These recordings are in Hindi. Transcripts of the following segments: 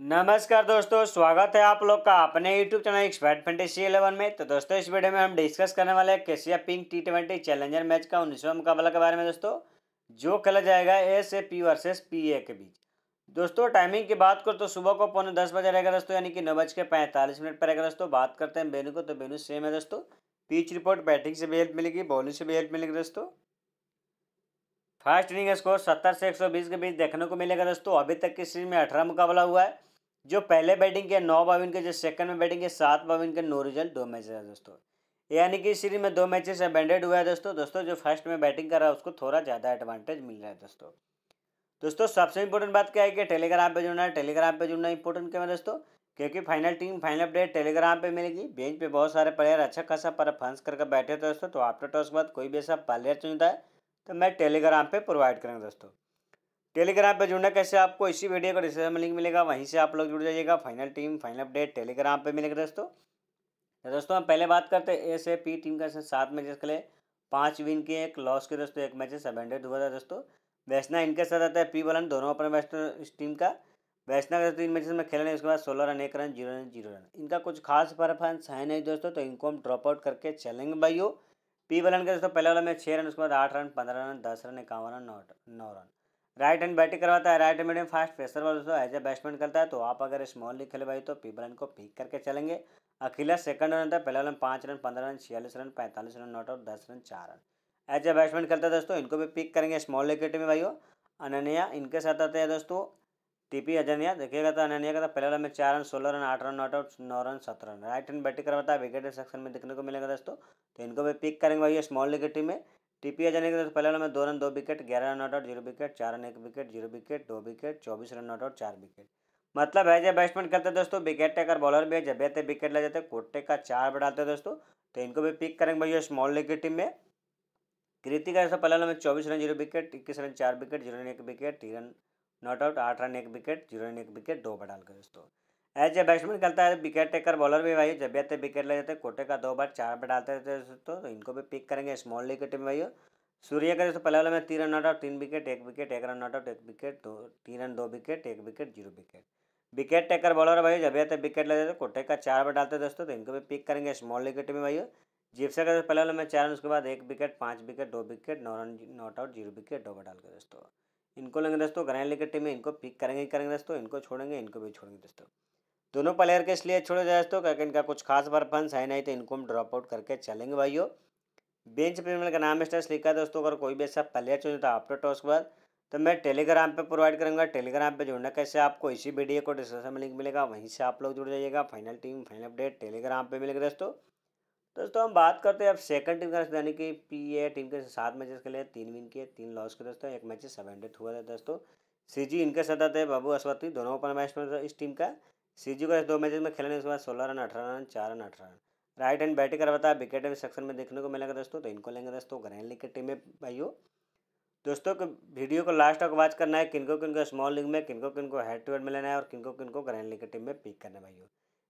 नमस्कार दोस्तों, स्वागत है आप लोग का अपने YouTube channel expert fantasy eleven में। तो दोस्तों, इस वीडियो में हम डिस्कस करने वाले हैं केसिया pink T twenty challenger match का उन्नीसवा मुकाबला के बारे में दोस्तों, जो खेला जाएगा S A P versus P A के बीच। दोस्तों टाइमिंग की बात करो तो सुबह को पौने दस बजे रहेगा दोस्तों, यानी कि नौ बज के पैंतालीस मिनट पर रहेगा दोस्तों। बात करते हैं बेनू को तो बेनू सेम है दोस्तों। पिच रिपोर्ट बैटिंग से भी हेल्प मिलेगी बॉलिंग से भी हेल्प मिलेगी दोस्तों। फ़र्स्ट इनिंग स्कोर सत्तर से एक सौ बीस के बीच देखने को मिलेगा दोस्तों। अभी तक की सीरीज़ में अठारह मुकाबला हुआ है? जो पहले बैटिंग के नौ बाविन के, जो सेकंड में बैटिंग के सात बाविन के, नो रिज़ल्ट, दो मैचेस है दोस्तों। यानी कि सीरीज़ में दो मैचेस अबेंडेड हुआ है दोस्तों। दोस्तों, जो फ़र्स्ट में बैटिंग कर रहा है, उसको थोड़ा ज़्यादा एडवांटेज मिल रहा है दोस्तों। दोस्तों, सबसे इंपॉर्टेंट बात क्या है कि टेलीग्राम पे जुड़ना है। टेलीग्राम पे जुड़ना इंपॉर्टेंट क्या है दोस्तों? क्योंकि final team final update Telegram पे मिलेगी। बेंच पे बहुत सारे प्लेयर अच्छा खासा परफॉर्मेंस करके बैठे थे दोस्तों। तो आफ्टर टॉस के बाद कोई भी ऐसा प्लेयर चुनता है तो मैं टेलीग्राम पे प्रोवाइड करेंगे दोस्तों। टेलीग्राम पे जुड़ना कैसे आपको? इसी वीडियो का डिस्क्रिप्शन में लिंक मिलेगा, वहीं से आप लोग जुड़ जाइएगा। Final team final update Telegram पे मिलेगा दोस्तों। तो दोस्तों, हम पहले बात करते हैं ए पी टीम का सात मैचेस खेले पाँच विन के एक लॉस के दोस्तों, एक मैचेस अबेंडेड हुआ था दोस्तों। वैष्णा इनके साथ आता है पी बलन दोनों अपने बेस्ट इस टीम का। वैष्णा के तीन मैचेस में खेलने, उसके बाद सोलह रन, एक run, zero run zero run. इनका कुछ खास परफॉर्मेंस है नहीं दोस्तों तो इनको हम ड्रॉप आउट करके चलेंगे भाइयों। पी बलन के दोस्तों पहले वाला में छः रन, उसके बाद आठ रन, पंद्रह रन, दस रन, इक्यावन रन, नौ नौ रन। राइट हैंड बैटिंग करवाता है right medium fast pressure ball दोस्तों एज ए बैट्समैन करता है तो आप अगर स्मॉल लीग खेले भाई तो पीबलन को पिक करके चलेंगे। अखिलेश सेकंड रन था पहले वाले में पाँच रन, पंद्रह रन, छियालीस रन, पैंतालीस रन नॉट आउट दस रन, चार रन। एज ए बैट्समैन करता है दोस्तों, इनको भी पिक करेंगे स्मॉल टीम में भाइयों। अननिया इनके साथ आते हैं दोस्तों। टीपी अजनिया देखिएगा तो अननिया का था पहले वाले में चार रन सोलह रन आठ रन नॉट आउट नौ रन सत्रह रन राइट हैंड बैटिंग करवाता है विकेट सेक्शन में देखने को मिलेगा दोस्तों तो इनको भी पिक करेंगे भाई स्मॉल लीग टीम में टीपीए जाने के दोस्तों पहले वाले में दो रन दो विकेट ग्यारह run not out zero wicket चार रन एक विकेट ज़ीरो विकेट दो विकेट चौबीस रन नॉट आउट चार विकेट मतलब है जब बैट्समैन करते दोस्तों विकेट टेकर बॉलर भी है जब आते विकेट ले जाते कोटे का चार बढ़ाते दोस्तों तो इनको भी पिक करेंगे भैया स्मॉल लीग की टीम में कृतिका ऐसा पहले में चौबीस रन ज़ीरो विकेट इक्कीस रन चार विकेट ज़ीरो रन एक विकेट तीन रन नॉट आउट आठ रन, एक विकेट ज़ीरो रन, एक विकेट दो बढ़ा कर दोस्तों। एज ए बैट्समैन खेलता है विकेट टेकर बॉलर भी भाई, जब आते विकेट ले जाते कोटे का दो बार चार बार डालते थे दोस्तों तो इनको भी पिक करेंगे स्मॉल लीग की टीम भाई सूर्य का जैसे पहले वाले में तीन रन नॉट आउट तीन विकेट एक विकेट एक रन नॉट आउट एक विकेट दो, तीन रन, दो विकेट एक wicket zero wicket wicket taker bowler भाई, जब आते विकेट ले जाते कोटे का चार बार डालते दोस्तों तो इनको भी पिक करेंगे स्मॉल लीग की टीम में भाई जिप्सा का पहले वाले में चार रन, उसके बाद एक विकेट पाँच विकेट दो wicket now run not out zero wicket दो बार डाल के दोस्तों। इनको लेंगे दोस्तों ग्रैंड लीग की टीम में इनको पिक करेंगे ही करेंगे दोस्तों, इनको छोड़ेंगे, इनको भी छोड़ेंगे दोस्तों। दोनों प्लेयर के इसलिए छोड़े जाए दोस्तों, क्योंकि इनका कुछ खास परफॉर्मेंस है नहीं तो इनको हम ड्रॉप आउट करके चलेंगे भाइयों। बेंच प्रीमियर का नाम स्टेस लिखा है दोस्तों, अगर कोई भी ऐसा प्लेयर चुने तो आफ्टर टॉस के बाद तो मैं टेलीग्राम पे प्रोवाइड करूँगा। टेलीग्राम पे जुड़ना कैसे आपको इसी वीडियो को डिस्क्रिप्शन में लिंक मिलेगा, वहीं से आप लोग जुड़ जाइएगा। Final team final update Telegram पे मिलेगा दोस्तों। दोस्तों हम बात करते हैं अब सेकंड टीम का यानी कि पी ए टीम के सात मैचेस के लिए तीन विन किए, तीन लॉस के दोस्तों, एक मैच सेवेंडेड हुआ था दोस्तों। सी जी इनके साथ आते हैं, बाबू अस्वती, दोनों ओपन बैट्समैन इस टीम का। सी जी को दो मैचेस में खेलने के बाद सोलह रन, अठारह रन, चार रन, अठारह रन। राइट हैंड बैटिंग करवाता है विकेट सेक्शन में देखने को मिलेगा दोस्तों तो इनको लेंगे दोस्तों ग्रैंड लीग की टीम में भाइयों। दोस्तों वीडियो को लास्ट तक वॉच करना है, किनको किनको स्मॉल लीग में, किनको किनको हेड टू हेड में लेना है और किनको किनको ग्रैंड लीग की टीम में पिक करना है भाइयों।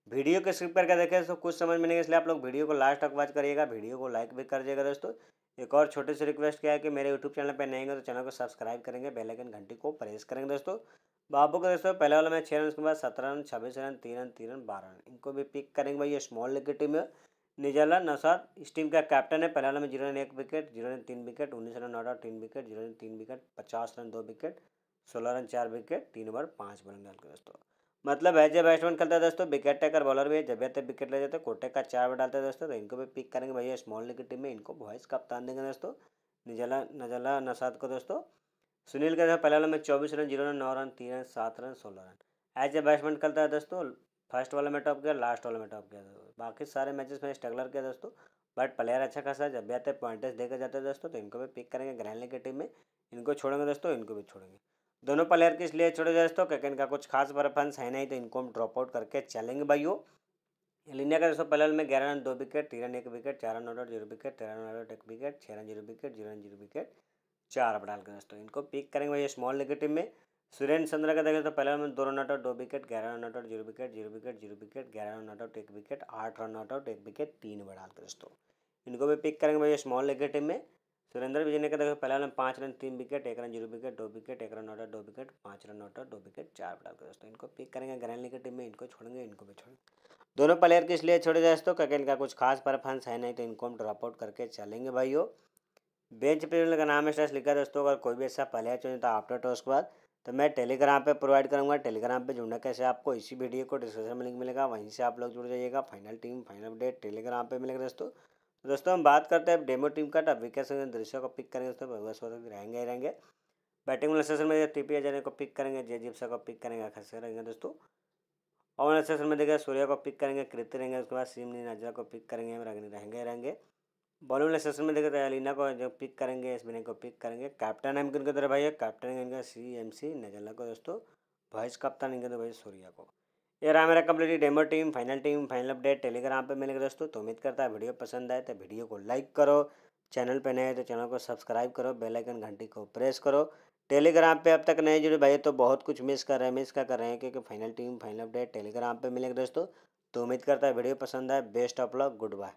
वीडियो को स्किप करके देखें तो कुछ समझ में नहीं इसलिए आप लोग वीडियो को लास्ट तक वॉच करिएगा, वीडियो को लाइक भी कर दिएगा दोस्तों। एक और छोटे से रिक्वेस्ट क्या है कि मेरे यूट्यूब चैनल पर नहीं तो चैनल को सब्सक्राइब करेंगे बेल आइकन घंटी को प्रेस करेंगे, दोस्तों। बाबू को दोस्तों, पहले वाला में छः रन उसके बाद सत्रह रन छब्बीस रन तीन रन तीन रन बारह रन इनको भी पिक करेंगे भाई, ये स्मॉल लीग की टीम में निजाला नसाद, इस टीम का कैप्टन है। पहले वाले में ज़ीरो रन एक विकेट ज़ीरो रन तीन विकेट उन्नीस रन आउट तीन विकेट ज़ीरो रन तीन विकेट पचास रन दो विकेट सोलह रन चार विकेट तीन ओवर पाँच बॉलिंग डाल के, दोस्तों। मतलब एज ए बैट्समैन खेलता है दोस्तों विकेट टेकर बॉलर भी है, जब आते विकेट ले जाते कोटे का चार बार डालते हैं दोस्तों तो इनको भी पिक करेंगे भैया स्मॉल लीग की टीम में, इनको वॉइस कप्तान देंगे दोस्तों, निजला, नजला नसाद को दोस्तों। सुनील का पहले वाले में चौबीस रन, ज़ीरो रन, नौ रन, तीन रन, सात रन, सोलह रन। एज ए बैट्समैन खेलता है दोस्तों फ़र्स्ट वाले में टॉप किया लास्ट वाले में टॉप किया बाकी सारे मैचेस में स्ट्रगलर किया दोस्तों बट प्लेयर अच्छा खासा जब भी आते पॉइंटेज देकर जाते हैं दोस्तों तो इनको भी पिक करेंगे ग्रैंड लीग की टीम में, इनको छोड़ेंगे दोस्तों, इनको भी छोड़ेंगे। दोनों प्लेयर के इसलिए छोड़े दोस्तों क्योंकि इनका कुछ खास परफॉर्मेंस है नहीं तो इनको हम ड्रॉप आउट करके चलेंगे भाइयों। इंडिया का दोस्तों पहले में ग्यारह रन, दो विकेट तीन रन, एक विकेट चार रन आउट ज़ीरो विकेट तेरह रन आउट एक विकेट छः run, zero wicket zero run, zero wicket चार डाल के दोस्तों इनको पिक करेंगे भाई स्मॉल टीम में। सुरेंद्र चंद्र का देखें तो पहले में दो रन आउट दो विकेट ग्यारह run out zero wicket zero wicket zero wicket ग्यारह रन आउट एक विकेट आठ रन आउट एक विकेट तीन डाल के दोस्तों। इनको भी पिक करेंगे भाई स्मॉल टीम में। सुरेंद्र विजय ने देखो, पहले वाले पाँच रन, तीन विकेट एक रन, ज़ीरो विकेट दो विकेट एक रन आउट दो विकेट पाँच रन आउट दो विकेट चार डाल दोस्तों, इनको पिक करेंगे ग्रैंड लीग की टीम में इनको छोड़ेंगे, इनको भी छोड़ेंगे। दोनों प्लेयर के इसलिए छोड़े जाए दोस्तों, क्योंकि इनका कुछ खास परफॉर्मेंस है नहीं तो इनको हम ड्रॉप आउट करके चलेंगे, भाइयों। बेंच पर का नाम है लिखा है दोस्तों, अगर कोई भी ऐसा प्लेयर चाहिए तो आफ्टर टॉस के बाद। तो मैं टेलीग्राम पे प्रोवाइड करूँगा टेलीग्राम पे जुड़ना कैसे आपको, इसी वीडियो को डिस्क्रिप्शन में लिंक मिलेगा, वहीं से आप लोग जुड़ जाइएगा। Final team final update Telegram पे मिलेगा दोस्तों। दोस्तों हम बात करते हैं डेमो टीम का टब विकेट दृश्य को पिक करेंगे दोस्तों भगवत स्वतंत्र रहेंगे ही रहेंगे। बैटिंग सेशन में टी पी को पिक करेंगे जय जिप्सा को पिक करेंगे खसे रहेंगे दोस्तों। और सेशन में देखिए सूर्य को पिक करेंगे कृति रहेंगे, उसके बाद सिमनी नजरा को पिक करेंगे रगनी रहेंगे रहेंगे। बॉलिंग सेशन में देखे तो अलीना को जो पिक करेंगे एस को पिक करेंगे कैप्टन है इनके तरह भाई कैप्टन इनका सी एम सी नजला को दोस्तों वाइस कप्तान इनके तो भाई सूर्या को। ये रहा मेरा complete demo team final team final update Telegram पे मिलेगा दोस्तों तो उम्मीद करता है वीडियो पसंद आए तो वीडियो को लाइक करो चैनल पे नए तो चैनल को सब्सक्राइब करो बेल आइकन घंटी को प्रेस करो। टेलीग्राम पे अब तक नए जुड़े भाई तो बहुत कुछ मिस कर रहे हैं मिस क्या कर रहे हैं क्योंकि final team final update Telegram पर मिलेगा दोस्तों तो उम्मीद करता है वीडियो पसंद आए best of luck good bye